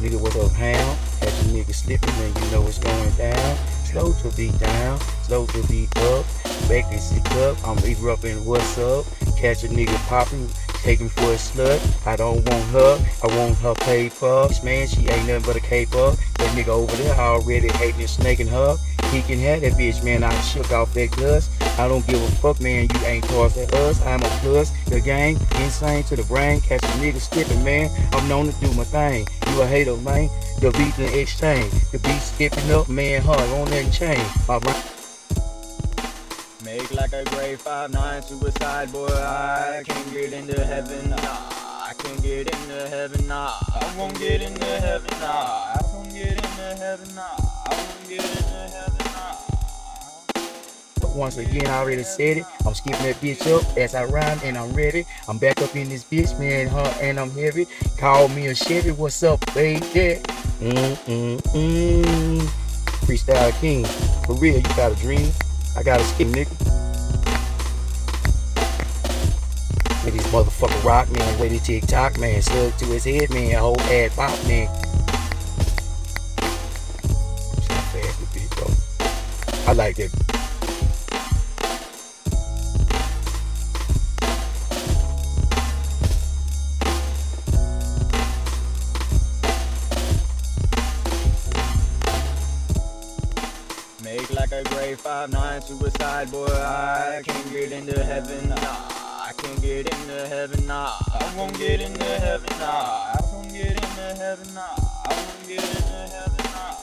Nigga, what's up, hound? Catch a nigga slipping, man, you know it's going down. Slow to be down, slow to be up. Back and sit up, I'm erupting what's up. Catch a nigga popping, take him for a slut. I don't want her, I want her paper. Man, she ain't nothing but a caper. That nigga over there already hating and snaking her. He can have that bitch, man. I shook off that dust. I don't give a fuck, man. You ain't towards at us. I'm a plus. The gang, insane to the brain. Catch a nigga skipping, man. I'm known to do my thing. You a hater, man. The beat in exchange. The beat skipping up, man. Hard on that chain. My. Make like a grade 5-9 suicide boy I can't get into heaven, nah I can't get into heaven, nah I won't get into heaven, nah I won't get into heaven, nah I won't get into heaven, nah Once again, I already said it. I'm skipping that bitch up as I rhyme and I'm ready. I'm back up in this bitch, man, huh, and I'm heavy. Call me a Chevy. What's up, baby? Mm, mm, mm. Freestyle King. For real, you got a dream. I got a skip, nigga. With this motherfucker rock, man, with the TikTok, man, slug to his head, man, whole ass pop, man. It. I like that. Make like a grade 5-9 suicide boy. I can't get into heaven, nah. I can't get into heaven, nah. I won't get into heaven, nah. I won't get into heaven, nah. I won't get into heaven, nah